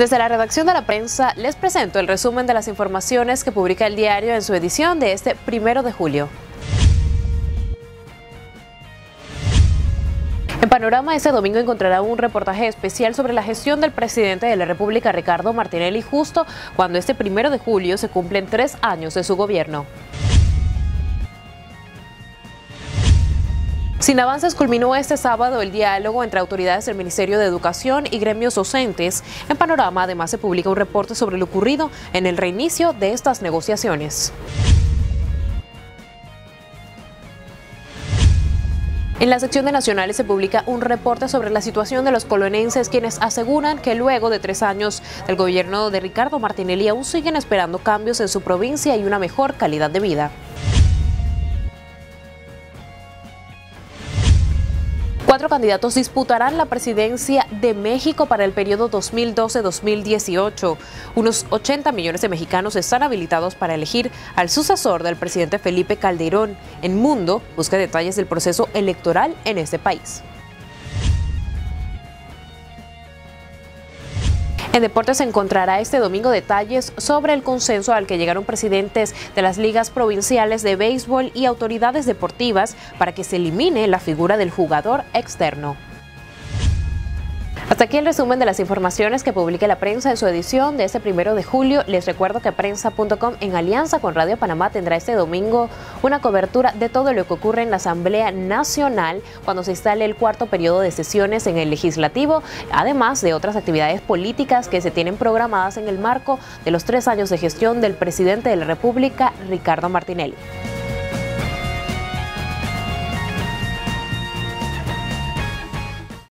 Desde la redacción de la prensa les presento el resumen de las informaciones que publica el diario en su edición de este primero de julio. En Panorama este domingo encontrará un reportaje especial sobre la gestión del presidente de la República, Ricardo Martinelli, justo cuando este primero de julio se cumplen tres años de su gobierno. Sin avances culminó este sábado el diálogo entre autoridades del Ministerio de Educación y gremios docentes. En Panorama además se publica un reporte sobre lo ocurrido en el reinicio de estas negociaciones. En la sección de Nacionales se publica un reporte sobre la situación de los colonenses, quienes aseguran que luego de tres años del gobierno de Ricardo Martinelli aún siguen esperando cambios en su provincia y una mejor calidad de vida. Cuatro candidatos disputarán la presidencia de México para el periodo 2012-2018. Unos 80 millones de mexicanos están habilitados para elegir al sucesor del presidente Felipe Calderón. En Mundo busca detalles del proceso electoral en este país. En Deportes se encontrará este domingo detalles sobre el consenso al que llegaron presidentes de las ligas provinciales de béisbol y autoridades deportivas para que se elimine la figura del jugador externo. Hasta aquí el resumen de las informaciones que publique la prensa en su edición de este primero de julio. Les recuerdo que prensa.com en alianza con Radio Panamá tendrá este domingo una cobertura de todo lo que ocurre en la Asamblea Nacional cuando se instale el cuarto periodo de sesiones en el legislativo, además de otras actividades políticas que se tienen programadas en el marco de los tres años de gestión del presidente de la República, Ricardo Martinelli.